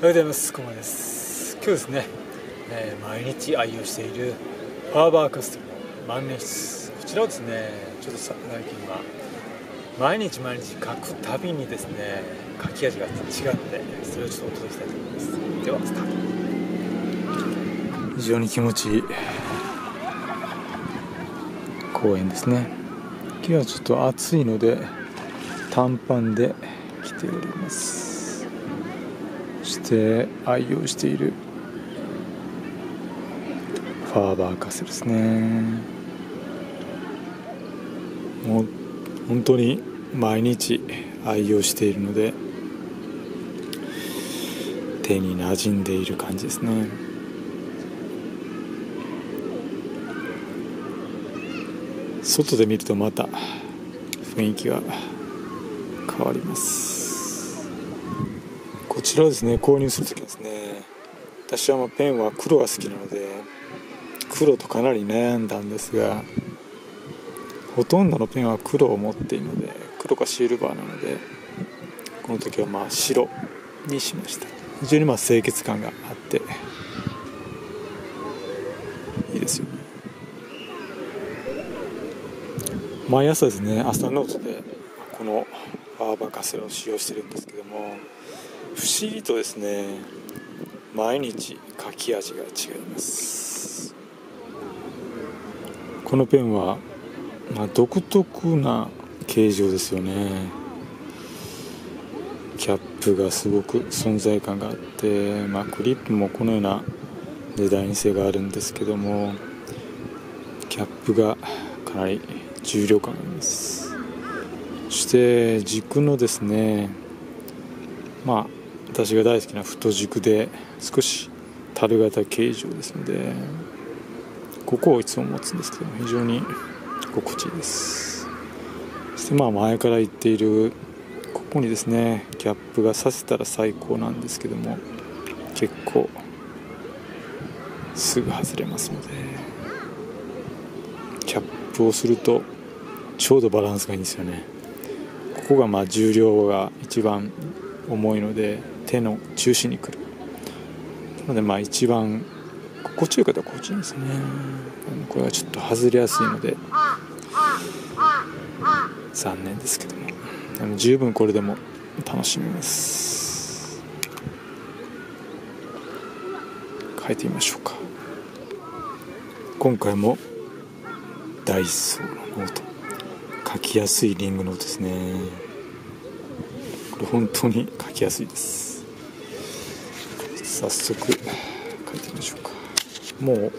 おはようございます。こまです。今日ですね、えー、毎日愛用しているファーバーカステルの万年筆。こちらをですねちょっと最近は毎日毎日書くたびにですね書き味が違うのでそれをちょっとお届けしたいと思います。ではスタート。非常に気持ちいい公園ですね。今日はちょっと暑いので短パンで来ております。して愛用している。ファーバーカセですね。もう本当に毎日愛用しているので手に馴染んでいる感じですね。外で見るとまた雰囲気が変わります。こちらですね購入する時ですね。私はまペンは黒が好きなので黒とかなり悩んだんですがほとんどのペンは黒を持っているので黒かシルバーなのでこの時はまあ白にしました。非常にまあ清潔感があっていいですよね。毎朝ですね朝ノートでこのファーバーカステルを使用してるんですけども不思議とですね毎日書き味が違います。このペンは、まあ、独特な形状ですよね。キャップがすごく存在感があって、まあ、クリップもこのようなデザイン性があるんですけどもキャップがかなり重量感があります。そして軸のですねまあ私が大好きな太軸で少し樽型形状ですのでここをいつも持つんですけども非常に心地いいです。そしてまあ前から言っているここにですねキャップがさせたら最高なんですけども結構すぐ外れますのでキャップをするとちょうどバランスがいいんですよね。ここがまあ重量が一番重いので手の中心に来る。なのでまあ一番心地よい方は心地いいですね。これはちょっと外れやすいので残念ですけども。でも十分これでも楽しめます。変えてみましょうか。今回もダイソーのノート。書きやすいリングノートですね。これ本当に書きやすいです。早速書いてみましょうか。もう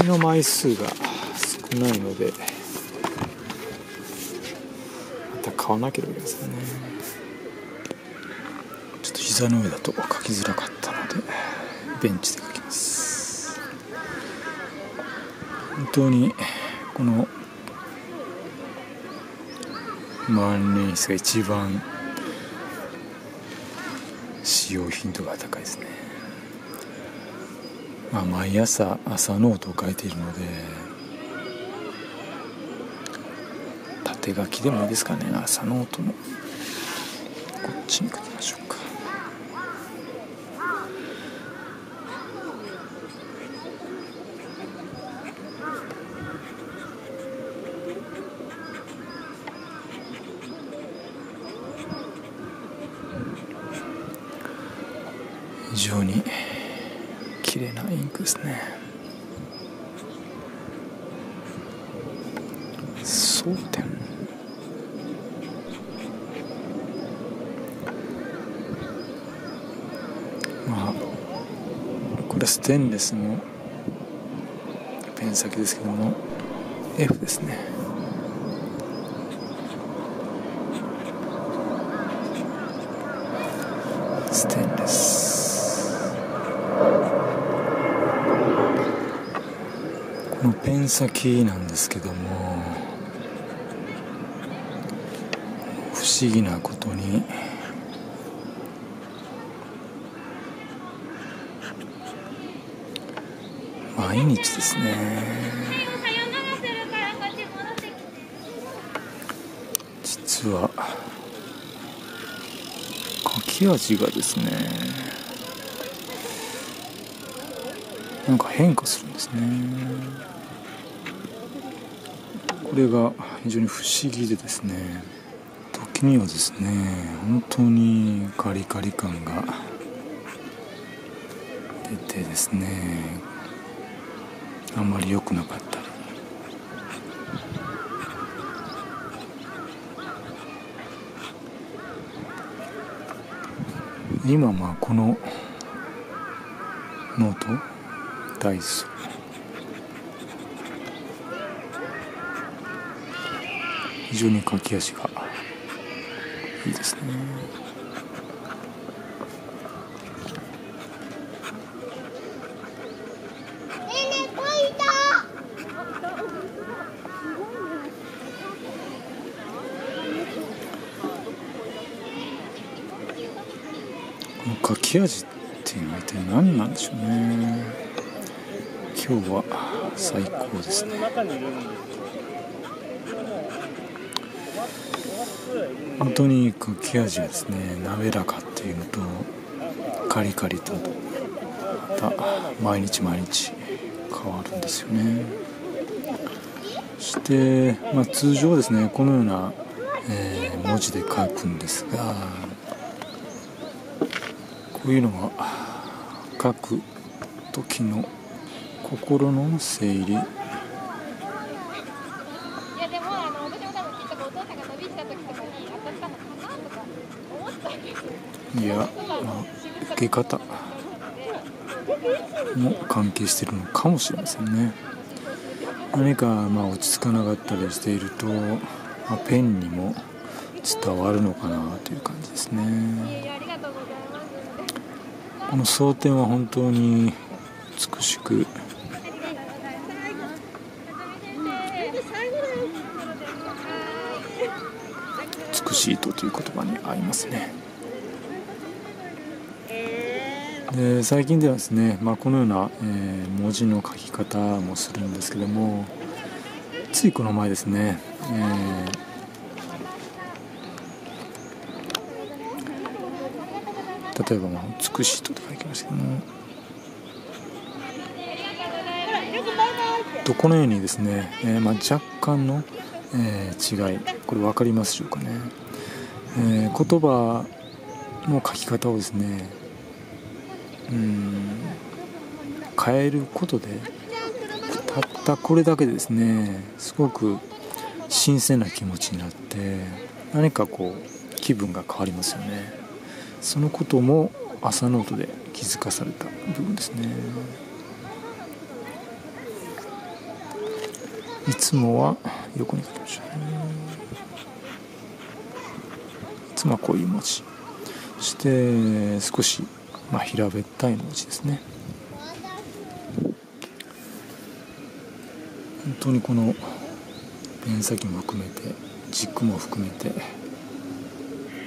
紙の枚数が少ないのでまた買わなければいけませんね。ちょっと膝の上だと書きづらかったのでベンチで書きます。本当にこの万年筆が一番使用頻度が高いですね、まあ、毎朝朝ノートを書いているので縦書きでもいいですかね。朝ノートも。こっちに書きましょうか。非常に綺麗なインクですね。争点まあこれステンレスのペン先ですけども F ですね。ステンレス。このペン先なんですけども不思議なことに。毎日ですね。実は書き味がですねなんか変化するんですね。これが非常に不思議でですね時にはですね本当にカリカリ感が出てですねあんまり良くなかった。り今まあこのノートダイソ非常に書き足が。いいですね。この書き味っていうのは一体何なんでしょうね。今日は最高ですね本当に書き味がですね滑らかっていうのとカリカリとまた毎日毎日変わるんですよね。そして、まあ、通常ですねこのような、えー、文字で書くんですがこういうのが書く時の心の整理いやでもあの私も多分きっとお父さんが伸びした時とかに当たったのかなとか思ったんですいや、まあ、受け方も関係しているのかもしれませんね。何かまあ落ち着かなかったりしていると、まあ、ペンにも伝わるのかなという感じですね。この装填は本当に美しく。美しいとという言葉に合いますね。で最近ではですね、まあ、このような、えー、文字の書き方もするんですけどもついこの前ですね、えー例えば、ま、美しいとと書きましたけどもとこのようにですね、えー、まあ、若干の、えー、違いこれ分かりますでしょうかね、えー、言葉の書き方をですねうん。変えることでたったこれだけですね。すごく新鮮な気持ちになって何かこう気分が変わりますよね。そのことも朝ノートで気づかされた部分ですね。いつもは横に書きましょうね。いつもはこういう文字そして少し、まあ、平べったい文字ですね。本当にこのペン先も含めて軸も含めて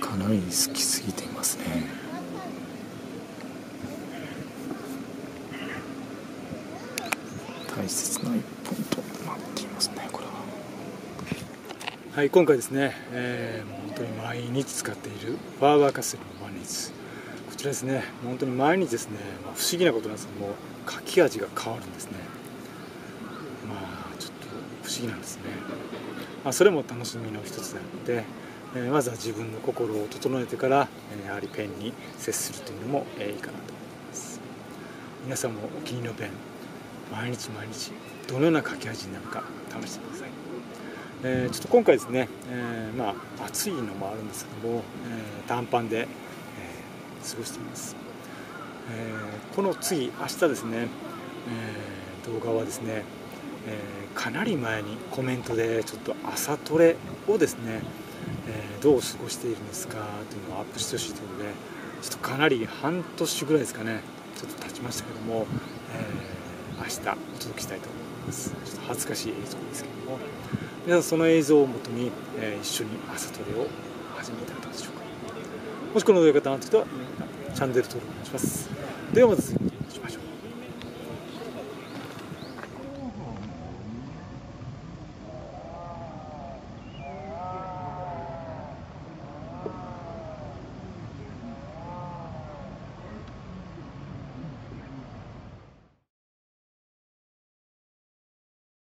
かなり好きすぎていますね。大切な一本となっていますねこれは。はい今回ですね、えー、本当に毎日使っているファーバーカステルの毎日。こちらですね。本当に毎日ですね、まあ、不思議なことなんですけども書き味が変わるんですね。まあちょっと不思議なんですね、まあ、それも楽しみの一つであってえまずは自分の心を整えてから、えやはりペンに接するというのも、えいいかなと思います。皆さんもお気に入りのペン毎日毎日どのような書き味になるか試してください、えー、ちょっと今回ですね、えー、まあ暑いのもあるんですけども、えー、短パンで、過ごしています、えー、この次明日ですね、えー、動画はですね、えー、かなり前にコメントでちょっと朝トレをですねえ、どう過ごしているんですかというのをアップしてほしいということでちょっとかなり半年ぐらいですかねちょっと経ちましたけども、えー、明日お届けしたいと思います。ちょっと恥ずかしい映像ですけども皆さんその映像をもとに、え、一緒に朝トレを始めただけたでしょうかもしこの動画が良かったなとチャンネル登録お願いします。ではまた次